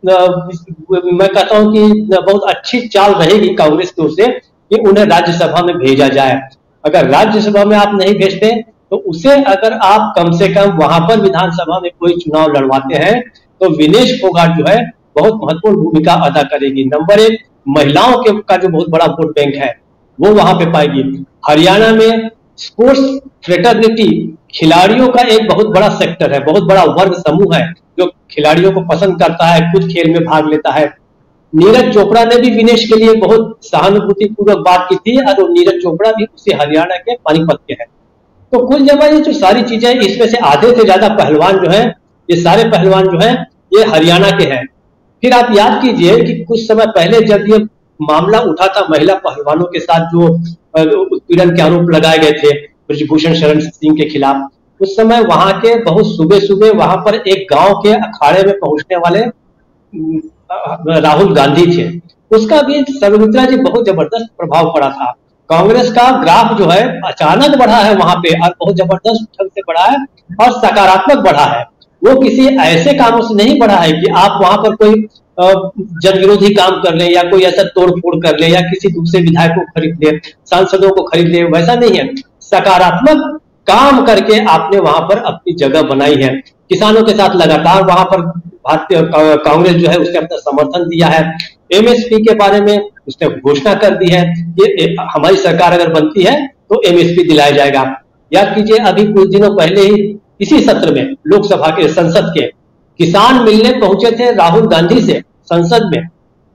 मैं कहता हूँ कि बहुत अच्छी चाल रहेगी कांग्रेस की ओर से कि उन्हें राज्यसभा में भेजा जाए। अगर राज्यसभा में आप नहीं भेजते तो उसे अगर आप कम से कम वहाँ पर विधानसभा में कोई चुनाव लड़वाते हैं तो विनेश फोगाट जो है, बहुत महत्वपूर्ण भूमिका अदा करेगी। नंबर एक, महिलाओं के का जो बहुत बड़ा वोट बैंक है, वो वहाँ पे पाएगी। हरियाणा में स्पोर्ट्स फ्रेटर्निटी खिलाड़ियों का एक बहुत बड़ा सेक्टर है, बहुत बड़ा वर्ग समूह है, जो खिलाड़ियों को पसंद करता है खुद खेल में भाग लेता है। नीरज चोपड़ा ने भी विनेश के लिए बहुत सहानुभूति पूर्वक बात की थी, और नीरज चोपड़ा भी उसी हरियाणा के पानीपत के हैं। तो कुल जमा ये जो सारी चीज़ें इसमें से आधे से ज़्यादा पहलवान जो है, ये सारे पहलवान जो है ये हरियाणा के हैं। फिर आप याद कीजिए कि कुछ समय पहले जब ये मामला उठा था महिला पहलवानों के साथ जो उत्पीड़न के आरोप लगाए गए थे ब्रजभूषण शरण सिंह के खिलाफ, उस समय वहाँ के बहुत सुबह सुबह वहाँ पर एक गाँव के अखाड़े में पहुँचने वाले राहुल गांधी थे। उसका भी सर्वमित्रा जी बहुत ज़बरदस्त प्रभाव पड़ा था। कांग्रेस का ग्राफ जो है अचानक बढ़ा है वहाँ पे और बहुत ज़बरदस्त ढंग से बढ़ा है और सकारात्मक बढ़ा है। वो किसी ऐसे कामों से नहीं बढ़ा है कि आप वहाँ पर कोई जन विरोधी काम कर ले या कोई ऐसा तोड़ फोड़ कर ले या किसी दूसरे विधायक को खरीद ले, सांसदों को खरीद ले, वैसा नहीं है। सकारात्मक काम करके आपने वहाँ पर अपनी जगह बनाई है। किसानों के साथ लगातार वहाँ पर भारतीय कांग्रेस जो है उसने अपना समर्थन दिया है। एमएसपी के बारे में उसने घोषणा कर दी है कि हमारी सरकार अगर बनती है तो एमएसपी दिलाया जाएगा। याद कीजिए, अभी कुछ दिनों पहले ही इसी सत्र में लोकसभा के संसद के किसान मिलने पहुँचे थे राहुल गांधी से संसद में।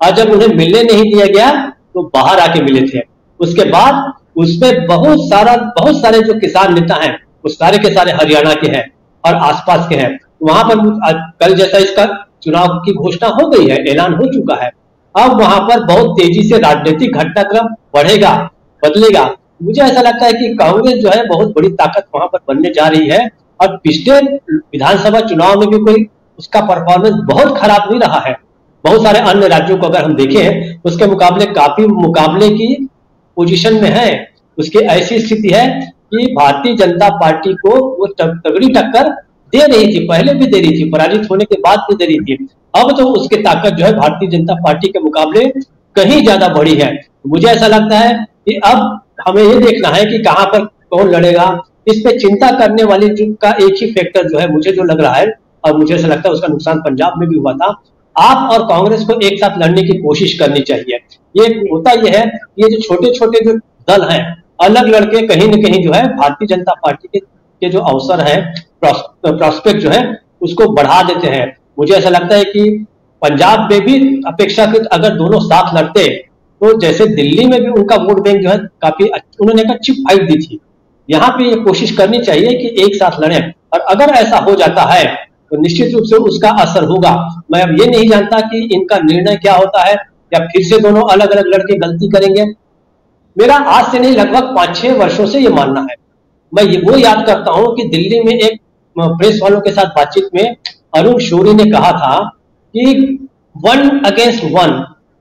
और जब उन्हें मिलने नहीं दिया गया तो बाहर आके मिले थे। उसके बाद उसमें बहुत सारा, बहुत सारे जो किसान नेता हैं वो सारे के सारे हरियाणा के हैं और आसपास के हैं। वहाँ पर कल जैसा इसका चुनाव की घोषणा हो गई है, ऐलान हो चुका है। अब वहाँ पर बहुत तेज़ी से राजनीतिक घटनाक्रम बढ़ेगा, बदलेगा। मुझे ऐसा लगता है कि कांग्रेस जो है, बहुत बड़ी ताकत वहाँ पर बनने जा रही है। और पिछले विधानसभा चुनाव में भी कोई उसका परफॉर्मेंस बहुत खराब नहीं रहा है। बहुत सारे अन्य राज्यों को अगर हम देखें, उसके मुकाबले काफ़ी मुकाबले की पोजीशन में है। उसकी ऐसी स्थिति है कि भारतीय जनता पार्टी को वो तगड़ी टक्कर दे रही थी, पहले भी दे रही थी, पराजित होने के बाद भी दे रही थी। अब तो उसकी ताकत जो है भारतीय जनता पार्टी के मुकाबले कहीं ज़्यादा बढ़ी है। मुझे ऐसा लगता है कि अब हमें ये देखना है कि कहाँ पर कौन लड़ेगा इस पे चिंता करने वाली का एक ही फैक्टर जो है मुझे जो लग रहा है और मुझे ऐसा लगता है उसका नुकसान पंजाब में भी हुआ था आप और कांग्रेस को एक साथ लड़ने की कोशिश करनी चाहिए। ये होता यह है ये जो छोटे छोटे जो दल हैं अलग लड़के कहीं न कहीं जो है भारतीय जनता पार्टी के, के जो अवसर है प्रोस्पेक्ट जो है उसको बढ़ा देते हैं। मुझे ऐसा लगता है कि पंजाब में भी अपेक्षाकृत अगर दोनों साथ लड़ते तो जैसे दिल्ली में भी उनका वोट बैंक जो है काफ़ी उन्होंने एक अच्छी फाइट दी थी। यहाँ पे ये कोशिश करनी चाहिए कि एक साथ लड़े। और अगर ऐसा हो जाता है तो निश्चित रूप से उसका असर होगा। मैं अब ये नहीं जानता कि इनका निर्णय क्या होता है, या फिर से दोनों अलग अलग लड़के गलती करेंगे। मेरा आज से नहीं, लगभग पाँच छह वर्षों से ये मानना है। मैं ये वो याद करता हूँ कि दिल्ली में एक प्रेस वालों के साथ बातचीत में अरुण शोरी ने कहा था कि वन अगेंस्ट वन,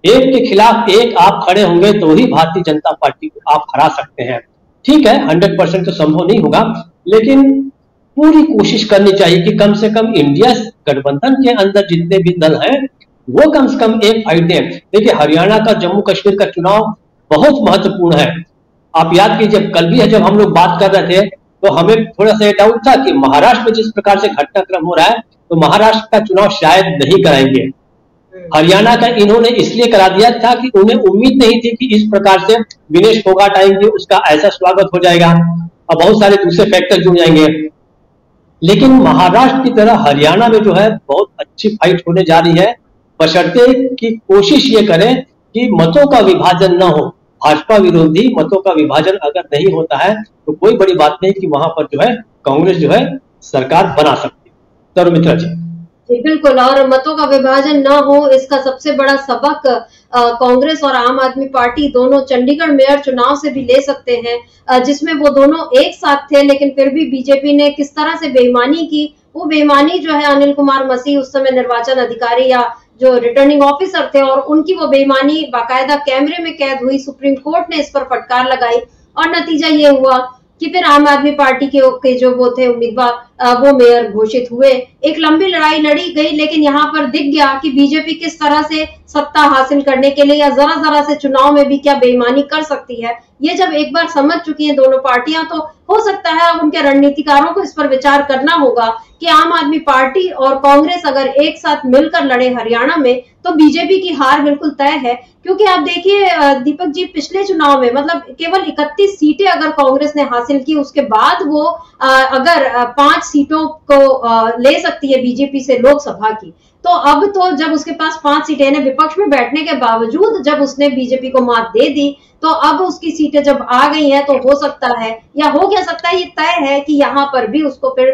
एक के खिलाफ एक आप खड़े होंगे तो ही भारतीय जनता पार्टी को आप हरा सकते हैं। ठीक है हंड्रेड परसेंट तो संभव नहीं होगा, लेकिन पूरी कोशिश करनी चाहिए कि कम से कम इंडिया गठबंधन के अंदर जितने भी दल हैं, वो कम से कम एक फाइट दें। देखिए, हरियाणा का, जम्मू कश्मीर का चुनाव बहुत महत्वपूर्ण है। आप याद कीजिए, कल भी है जब हम लोग बात कर रहे थे तो हमें थोड़ा सा डाउट था कि महाराष्ट्र में जिस प्रकार से घटनाक्रम हो रहा है तो महाराष्ट्र का चुनाव शायद नहीं कराएँगे। हरियाणा का इन्होंने इसलिए करा दिया था कि उन्हें उम्मीद नहीं थी कि इस प्रकार से विनेश फोगाट आएँगे उसका ऐसा स्वागत हो जाएगा। और बहुत सारे दूसरे फैक्टर जुड़ जाएँगे। लेकिन महाराष्ट्र की तरह हरियाणा में जो है बहुत अच्छी फाइट होने जा रही है। बशर्ते की कोशिश ये करें कि मतों का विभाजन न हो। भाजपा विरोधी मतों का विभाजन अगर नहीं होता है तो कोई बड़ी बात नहीं कि वहाँ पर जो है कांग्रेस जो है सरकार बना सकती है। मित्रा जी। जी बिल्कुल और मतों का विभाजन न हो इसका सबसे बड़ा सबक कांग्रेस और आम आदमी पार्टी दोनों चंडीगढ़ मेयर चुनाव से भी ले सकते हैं जिसमें वो दोनों एक साथ थे लेकिन फिर भी बीजेपी ने किस तरह से बेईमानी की वो बेईमानी जो है अनिल कुमार मसीह उस समय निर्वाचन अधिकारी या जो रिटर्निंग ऑफिसर थे और उनकी वो बेईमानी बाकायदा कैमरे में कैद हुई सुप्रीम कोर्ट ने इस पर फटकार लगाई और नतीजा ये हुआ कि फिर आम आदमी पार्टी के, के जो वो थे उम्मीदवार वो मेयर घोषित हुए। एक लंबी लड़ाई लड़ी गई, लेकिन यहाँ पर दिख गया कि बीजेपी किस तरह से सत्ता हासिल करने के लिए या जरा जरा से चुनाव में भी क्या बेईमानी कर सकती है। ये जब एक बार समझ चुकी हैं दोनों पार्टियाँ तो हो सकता है अब उनके रणनीतिकारों को इस पर विचार करना होगा कि आम आदमी पार्टी और कांग्रेस अगर एक साथ मिलकर लड़े हरियाणा में तो बीजेपी की हार बिल्कुल तय है। क्योंकि आप देखिए दीपक जी, पिछले चुनाव में मतलब केवल 31 सीटें अगर कांग्रेस ने हासिल की, उसके बाद वो अगर पाँच सीटों को ले सकती है बीजेपी से लोकसभा की। तो अब तो जब उसके पास पाँच सीटें विपक्ष में बैठने के बावजूद जब उसने बीजेपी को मात दे दी तो अब उसकी सीटें जब आ गई हैं तो हो सकता है, या हो क्या सकता है, ये तय है कि यहाँ पर भी उसको फिर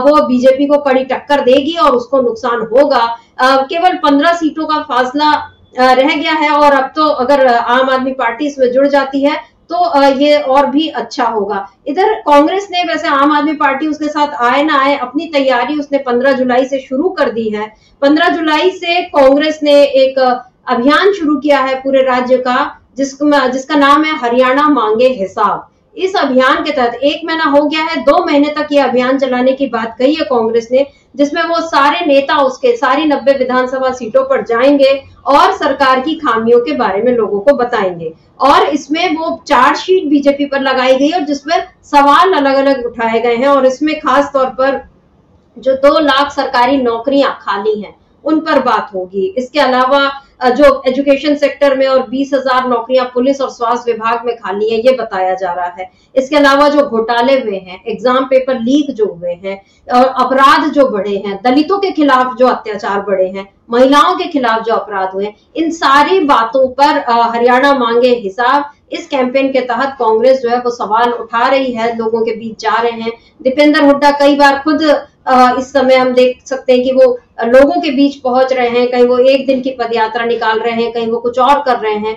वो बीजेपी को कड़ी टक्कर देगी और उसको नुकसान होगा। केवल पंद्रह सीटों का फासला रह गया है और अब तो अगर आम आदमी पार्टी इसमें जुड़ जाती है तो ये और भी अच्छा होगा। इधर कांग्रेस ने वैसे आम आदमी पार्टी उसके साथ आए ना आए, अपनी तैयारी उसने 15 जुलाई से शुरू कर दी है। 15 जुलाई से कांग्रेस ने एक अभियान शुरू किया है पूरे राज्य का, जिसका जिसका नाम है हरियाणा मांगे हिसाब। इस अभियान के तहत एक महीना हो गया है, दो महीने तक ये अभियान चलाने की बात कही है कांग्रेस ने। जिसमें वो सारे नेता उसके, सारी नब्बे विधानसभा सीटों पर जाएँगे और सरकार की खामियों के बारे में लोगों को बताएँगे। और इसमें वो चार्जशीट बीजेपी पर लगाई गई और जिसमें सवाल अलग अलग उठाए गए हैं और इसमें खास तौर पर जो दो लाख सरकारी नौकरियाँ खाली हैं, उन पर बात होगी। इसके अलावा जो एजुकेशन सेक्टर में और बीस हज़ार नौकरियाँ पुलिस और स्वास्थ्य विभाग में खाली है, ये बताया जा रहा है। इसके अलावा जो घोटाले हुए हैं एग्ज़ाम पेपर लीक जो हुए हैं, और अपराध जो बढ़े हैं, दलितों के खिलाफ जो अत्याचार बढ़े हैं, महिलाओं के खिलाफ जो अपराध हुए हैं, इन सारी बातों पर हरियाणा मांगे हिसाब इस कैंपेन के तहत कांग्रेस जो है वो सवाल उठा रही है, लोगों के बीच जा रहे हैं। दीपेंद्र हुड्डा कई बार खुद इस समय हम देख सकते हैं कि वो लोगों के बीच पहुँच रहे हैं, कहीं वो एक दिन की पदयात्रा निकाल रहे हैं, कहीं वो कुछ और कर रहे हैं।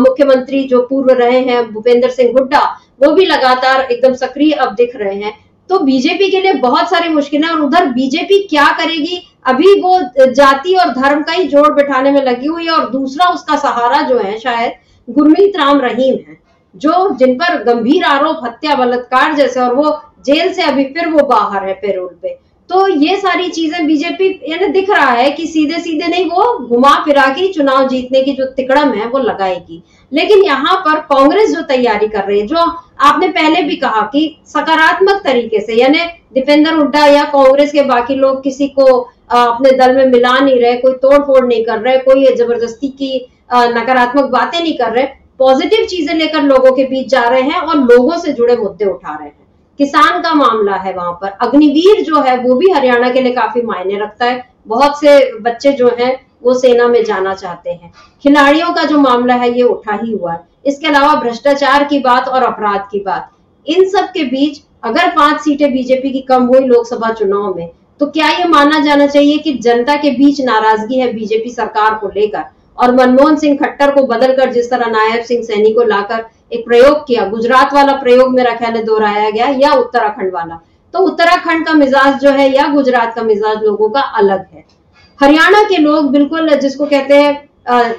मुख्यमंत्री जो पूर्व रहे हैं, भूपेंद्र सिंह हुड्डा, वो भी लगातार एकदम सक्रिय अब दिख रहे हैं। तो बीजेपी के लिए बहुत सारी मुश्किलें और उधर बीजेपी क्या करेगी? अभी वो जाति और धर्म का ही जोड़ बिठाने में लगी हुई है और दूसरा उसका सहारा जो है शायद गुरमीत राम रहीम है, जो जिन पर गंभीर आरोप, हत्या, बलात्कार जैसे, और वो जेल से अभी फिर वो बाहर है पेरोल पे। तो ये सारी चीज़ें बीजेपी, यानी दिख रहा है कि सीधे सीधे नहीं, वो घुमा फिरा के चुनाव जीतने की जो तिकड़म है, वो लगाएगी। लेकिन यहाँ पर कांग्रेस जो तैयारी कर रही है, जो आपने पहले भी कहा कि सकारात्मक तरीके से, यानी दीपेंद्र हुड्डा या कांग्रेस के बाकी लोग किसी को अपने दल में मिला नहीं रहे, कोई तोड़ फोड़ नहीं कर रहे, कोई ज़बरदस्ती की नकारात्मक बातें नहीं कर रहे पॉजिटिव चीज़ें लेकर लोगों के बीच जा रहे हैं और लोगों से जुड़े मुद्दे उठा रहे हैं। किसान का मामला है वहाँ पर। अग्निवीर जो है, वो भी हरियाणा के लिए काफ़ी मायने रखता है। बहुत से बच्चे जो हैं, वो सेना में जाना चाहते हैं। खिलाड़ियों का जो मामला है, ये उठा ही हुआ है। इसके अलावा भ्रष्टाचार की बात और अपराध की बात। इन सब के बीच अगर पाँच सीटें बीजेपी की कम हुई लोकसभा चुनाव में तो क्या ये माना जाना चाहिए कि जनता के बीच नाराज़गी है बीजेपी सरकार को लेकर? और मनमोहन सिंह खट्टर को बदलकर जिस तरह नायब सिंह सैनी को लाकर एक प्रयोग किया, गुजरात वाला प्रयोग मेरा ख्याल है दोहराया गया, या उत्तराखंड वाला। तो उत्तराखंड का मिजाज जो है या गुजरात का मिजाज लोगों का अलग है। हरियाणा के लोग बिल्कुल जिसको कहते हैं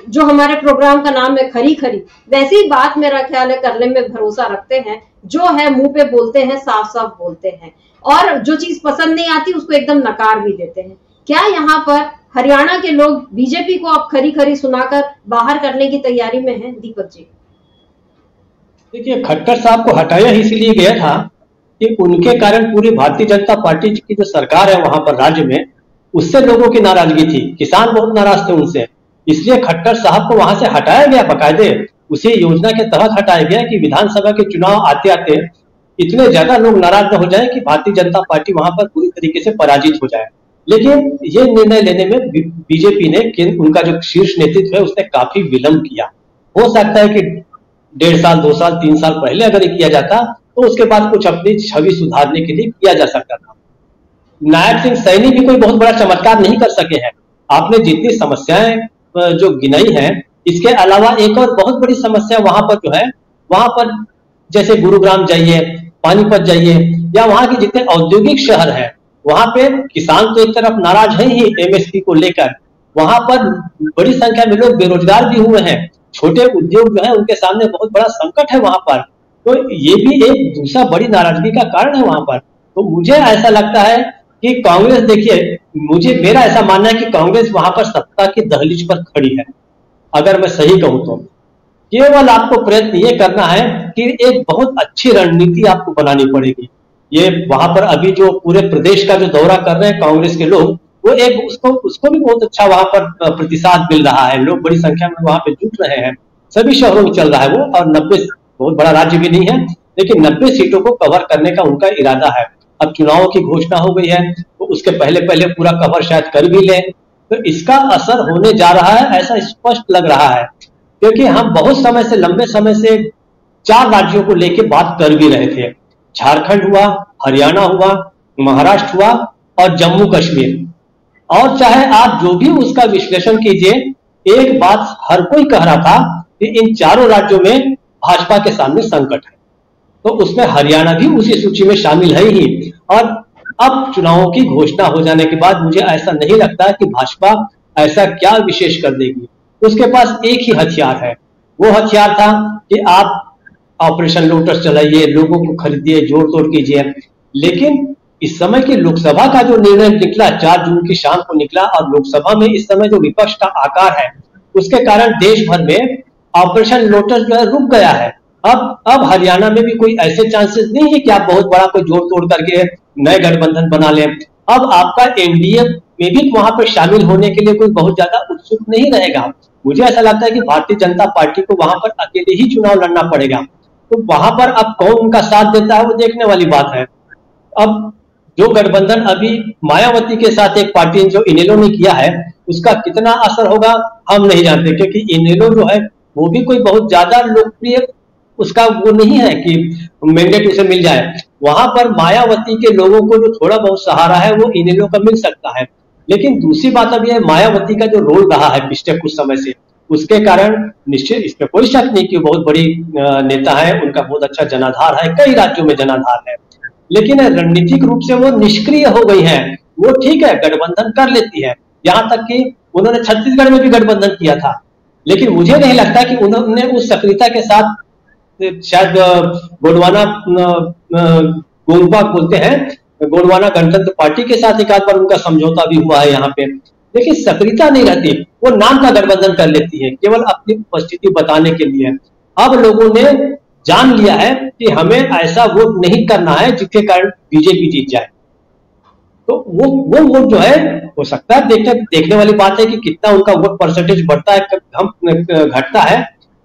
जो हमारे प्रोग्राम का नाम है खरी खरी, वैसी बात मेरा ख्याल है करने में भरोसा रखते हैं, जो है मुँह पे बोलते हैं साफ़ साफ़ बोलते हैं। और जो चीज़ पसंद नहीं आती उसको एकदम नकार भी देते हैं। क्या यहाँ पर हरियाणा के लोग बीजेपी को अब खरी खरी सुनाकर बाहर करने की तैयारी में हैं, दीपक जी। देखिए, खट्टर साहब को हटाया इसलिए गया था कि उनके कारण पूरी भारतीय जनता पार्टी की जो सरकार है वहाँ पर राज्य में, उससे लोगों की नाराज़गी थी, किसान बहुत नाराज़ थे उनसे। इसलिए खट्टर साहब को वहाँ से हटाया गया बकायदे, उसी योजना के तहत हटाया गया कि विधानसभा के चुनाव आते आते इतने ज़्यादा लोग नाराज़ न हो जाए कि भारतीय जनता पार्टी वहाँ पर पूरी तरीके से पराजित हो जाए। लेकिन ये निर्णय लेने में बीजेपी ने उनका जो शीर्ष नेतृत्व है, उसने काफ़ी विलंब किया। हो सकता है कि डेढ़ साल, दो साल, तीन साल पहले अगर ये किया जाता तो उसके बाद कुछ अपनी छवि सुधारने के लिए किया जा सकता था। नायब सिंह सैनी भी कोई बहुत बड़ा चमत्कार नहीं कर सके हैं। आपने जितनी समस्याएँ जो गिनाई है, इसके अलावा एक और बहुत बड़ी समस्या वहाँ पर जो है, वहाँ पर जैसे गुरुग्राम जाइए, पानीपत जाइए, या वहाँ के जितने औद्योगिक शहर है वहाँ पे किसान तो एक तरफ़ नाराज़ है ही एमएसपी को लेकर। वहाँ पर बड़ी संख्या में लोग बेरोजगार भी हुए हैं। छोटे उद्योग जो है, उनके सामने बहुत बड़ा संकट है वहाँ पर। तो ये भी एक दूसरा बड़ी नाराज़गी का कारण है वहाँ पर। तो मुझे ऐसा लगता है कि कांग्रेस, देखिए, मुझे, मेरा ऐसा मानना है कि कांग्रेस वहाँ पर सत्ता की दहलीज पर खड़ी है। अगर मैं सही कहूँ तो। केवल आपको प्रयत्न ये करना है कि एक बहुत अच्छी रणनीति आपको बनानी पड़ेगी। ये वहाँ पर अभी जो पूरे प्रदेश का जो दौरा कर रहे हैं कांग्रेस के लोग, वो एक उसको उसको भी बहुत अच्छा वहाँ पर प्रतिसाद मिल रहा है। लोग बड़ी संख्या में वहाँ पे जुट रहे हैं। सभी शहरों में चल रहा है वो, और नब्बे बहुत बड़ा राज्य भी नहीं है, लेकिन नब्बे सीटों को कवर करने का उनका इरादा है। अब चुनावों की घोषणा हो गई है तो उसके पहले पहले पूरा कवर शायद कर भी लें। तो इसका असर होने जा रहा है, ऐसा स्पष्ट लग रहा है, क्योंकि हम बहुत समय से, लंबे समय से चार राज्यों को लेके बात कर भी रहे थे। झारखंड हुआ, हरियाणा हुआ, महाराष्ट्र हुआ और जम्मू कश्मीर। और चाहे आप जो भी उसका विश्लेषण कीजिए, एक बात हर कोई कह रहा था कि इन चारों राज्यों में भाजपा के सामने संकट है। तो उसमें हरियाणा भी उसी सूची में शामिल है ही। और अब चुनावों की घोषणा हो जाने के बाद मुझे ऐसा नहीं लगता कि भाजपा ऐसा क्या विशेष कर देगी। उसके पास एक ही हथियार है। वो हथियार था कि आप ऑपरेशन लोटस चलाइए लोगों को खरीदिए जोड़ तोड़ कीजिए। लेकिन इस समय की लोकसभा का जो निर्णय निकला, चार जून की शाम को निकला और लोकसभा में इस समय जो विपक्ष का आकार है, उसके कारण देश भर में ऑपरेशन लोटस जो है रुक गया है। अब अब हरियाणा में भी कोई ऐसे चांसेस नहीं है कि आप बहुत बड़ा कोई जोड़ तोड़ करके नए गठबंधन बना लें। अब आपका एनडीए में भी वहाँ पर शामिल होने के लिए कोई बहुत ज़्यादा उत्सुक नहीं रहेगा। मुझे ऐसा लगता है कि भारतीय जनता पार्टी को वहाँ पर अकेले ही चुनाव लड़ना पड़ेगा। तो वहाँ पर अब कौन उनका साथ देता है, वो देखने वाली बात है। अब जो गठबंधन अभी मायावती के साथ एक पार्टी जो इनेलो ने किया है, उसका कितना असर होगा, हम नहीं जानते, क्योंकि इनेलो जो है, वो भी कोई बहुत ज़्यादा लोकप्रिय, उसका वो नहीं है कि मैंडेट उसे मिल जाए। वहाँ पर मायावती के लोगों को जो थोड़ा बहुत सहारा है, वो इनेलो का मिल सकता है। लेकिन दूसरी बात अब यह मायावती का जो रोल रहा है पिछले कुछ समय से उसके कारण निश्चित इसमें कोई शक नहीं कि बहुत बड़ी नेता है, उनका बहुत अच्छा जनाधार है, कई राज्यों में जनाधार है। लेकिन रणनीतिक रूप से वो निष्क्रिय हो गई है। वो ठीक है, गठबंधन कर लेती है। यहाँ तक कि उन्होंने छत्तीसगढ़ में भी गठबंधन किया था। लेकिन मुझे नहीं लगता कि उन्होंने उस सक्रियता के साथ शायद गोडवाना गोंगबा बोलते हैं, गोडवाना गणतंत्र पार्टी के साथ एक आध बार उनका समझौता भी हुआ है यहाँ पे। लेकिन सक्रियता नहीं रहती, वो नाम का गठबंधन कर लेती है, केवल अपनी उपस्थिति बताने के लिए। अब लोगों ने जान लिया है कि हमें ऐसा वोट नहीं करना है, जिसके कारण बीजेपी जीत जाए। तो वो वो वोट जो है, हो सकता है, देखने देखने वाली बात है कि कितना उनका वोट परसेंटेज बढ़ता है हम घटता है,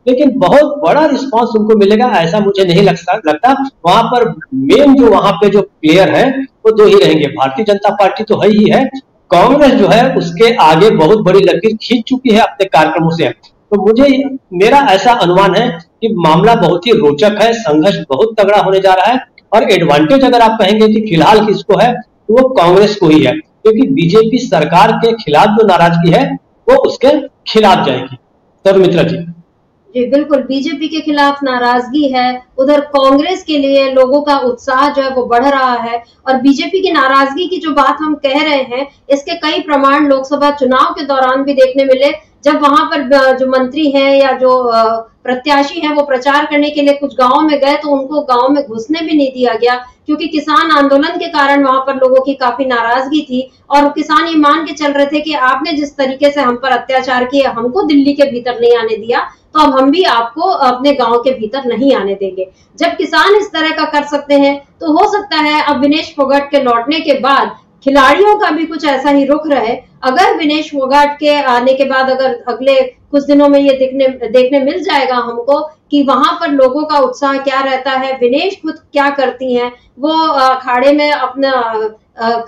लेकिन बहुत बड़ा रिस्पांस उनको मिलेगा, ऐसा मुझे नहीं लगता लगता। वहाँ पर मेन जो, वहाँ पे जो प्लेयर है, वो दो ही रहेंगे, भारतीय जनता पार्टी तो है ही है कांग्रेस जो है, उसके आगे बहुत बड़ी लकीर खींच चुकी है अपने कार्यक्रमों से। तो मुझे मेरा ऐसा अनुमान है कि मामला बहुत ही रोचक है, संघर्ष बहुत तगड़ा होने जा रहा है, और एडवांटेज अगर आप कहेंगे कि फ़िलहाल किसको है तो वो कांग्रेस को ही है, क्योंकि बीजेपी सरकार के खिलाफ जो नाराज़गी है, वो उसके खिलाफ जाएगी। सर मित्रा जी। जी, बिल्कुल, बीजेपी के खिलाफ नाराज़गी है। उधर कांग्रेस के लिए लोगों का उत्साह जो है वो बढ़ रहा है और बीजेपी की नाराज़गी की जो बात हम कह रहे हैं, इसके कई प्रमाण लोकसभा चुनाव के दौरान भी देखने मिले। जब वहाँ पर जो मंत्री हैं या जो प्रत्याशी हैं, वो प्रचार करने के लिए कुछ गाँव में गए तो उनको गाँव में घुसने भी नहीं दिया गया, क्योंकि किसान आंदोलन के कारण वहाँ पर लोगों की काफ़ी नाराज़गी थी। और किसान ये मान के चल रहे थे कि आपने जिस तरीके से हम पर अत्याचार किए, हमको दिल्ली के भीतर नहीं आने दिया। तो अब हम भी आपको अपने गाँव के भीतर नहीं आने देंगे। जब किसान इस तरह का कर सकते हैं तो हो सकता है अब विनेश फोगट के लौटने के बाद खिलाड़ियों का भी कुछ ऐसा ही रुख रहे। अगर विनेश फोगाट के आने के बाद अगर अगले कुछ दिनों में ये देखने देखने मिल जाएगा हमको कि वहाँ पर लोगों का उत्साह क्या रहता है, विनेश खुद क्या करती हैं, वो अखाड़े में अपना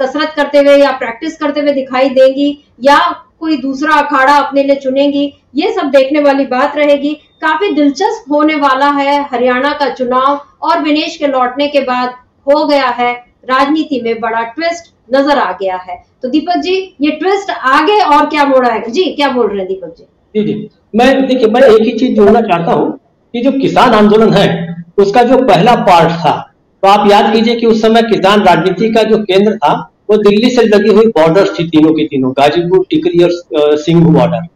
कसरत करते हुए या प्रैक्टिस करते हुए दिखाई देंगी या कोई दूसरा अखाड़ा अपने लिए चुनेगी ये सब देखने वाली बात रहेगी। काफ़ी दिलचस्प होने वाला है हरियाणा का चुनाव और विनेश के लौटने के बाद हो गया है। राजनीति में बड़ा ट्विस्ट नज़र आ गया है। तो दीपक जी, ये ट्विस्ट आगे और क्या मोड़ आएगा? जी, क्या बोल रहे हैं दीपक जी? जी जी। मैं, देखिए, मैं एक ही चीज़ जोड़ना चाहता हूँ कि जो किसान आंदोलन है, उसका जो पहला पार्ट था तो आप याद कीजिए कि उस समय किसान राजनीति का जो केंद्र था, वो दिल्ली से लगी हुई बॉर्डर थी तीनों की तीनों गाजीपुर, टिकरी और सिंघू बॉर्डर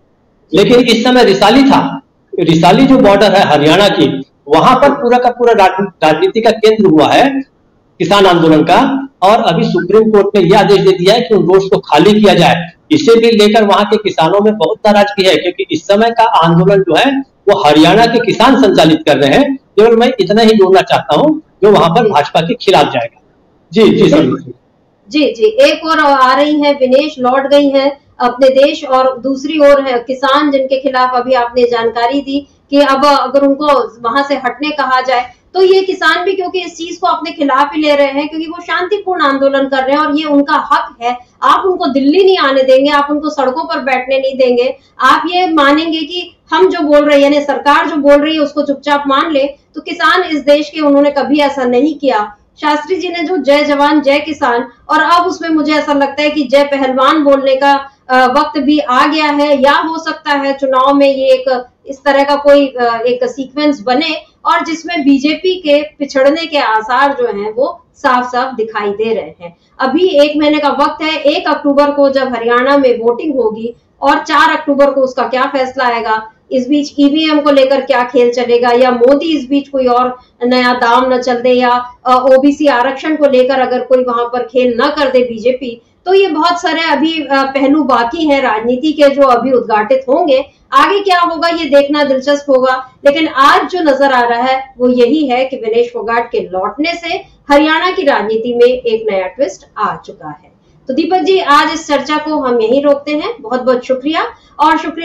लेकिन इस समय रिसाली था। रिसाली जो बॉर्डर है हरियाणा की, वहाँ पर पूरा का पूरा राजनीति का केंद्र हुआ है किसान आंदोलन का, और अभी सुप्रीम कोर्ट ने यह आदेश दे दिया है कि उन रोड को खाली किया जाए। इसे भी लेकर वहाँ के किसानों में बहुत नाराज़गी है, क्योंकि इस समय का आंदोलन जो है, वो हरियाणा के किसान संचालित कर रहे हैं। केवल मैं इतना ही जोड़ना चाहता हूँ, जो वहाँ पर भाजपा के खिलाफ जाएगा। जी जी, सर। जी जी, एक और आ रही है, विनेश लौट गई है। अपने देश और दूसरी ओर किसान जिनके खिलाफ अभी आपने जानकारी दी कि अब अगर उनको वहाँ से हटने कहा जाए तो ये किसान भी क्योंकि इस चीज़ को अपने खिलाफ ही ले रहे हैं, क्योंकि वो शांतिपूर्ण आंदोलन कर रहे हैं और ये उनका हक है। आप उनको दिल्ली नहीं आने देंगे, आप उनको सड़कों पर बैठने नहीं देंगे। आप ये मानेंगे कि हम जो बोल रहे हैं, यानी सरकार जो बोल रही है, उसको चुपचाप मान ले तो किसान इस देश के उन्होंने कभी ऐसा नहीं किया। शास्त्री जी ने जो जय जवान, जय किसान, और अब उसमें मुझे ऐसा लगता है कि जय पहलवान बोलने का वक्त भी आ गया है, या हो सकता है चुनाव में ये एक, इस तरह का कोई एक सीक्वेंस बने और जिसमें बीजेपी के पिछड़ने के आसार जो हैं वो साफ़ साफ़ दिखाई दे रहे हैं। अभी एक महीने का वक्त है, एक अक्टूबर को जब हरियाणा में वोटिंग होगी और चार अक्टूबर को उसका क्या फैसला आएगा? इस बीच ईवीएम को लेकर क्या खेल चलेगा? या मोदी इस बीच कोई और नया दाम न चल दे या ओबीसी आरक्षण को लेकर अगर कोई वहाँ पर खेल न कर दे बीजेपी तो ये बहुत सारे अभी पहलू बाकी हैं राजनीति के जो अभी उद्घाटित होंगे। आगे क्या होगा ये देखना दिलचस्प होगा, लेकिन आज जो नज़र आ रहा है वो यही है कि विनेश फोगाट के लौटने से हरियाणा की राजनीति में एक नया ट्विस्ट आ चुका है। तो दीपक जी, आज इस चर्चा को हम यही रोकते हैं। बहुत बहुत शुक्रिया और शुक्रिया।